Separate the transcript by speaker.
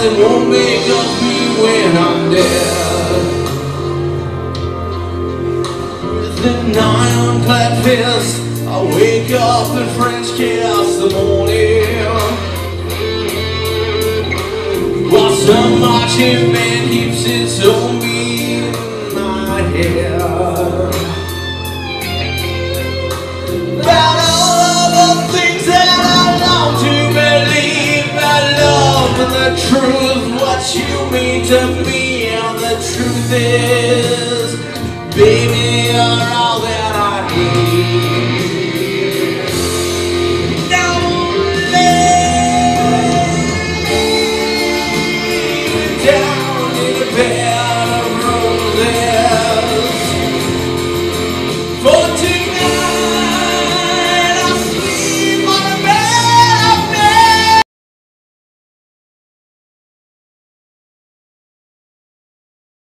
Speaker 1: that won't make up me when I'm dead. With an ironclad fist, I wake up in French chaos the morning. While some marching band keeps its own beat in my head. the truth what you mean to me And the truth is Baby, you're all that I need down in the bed.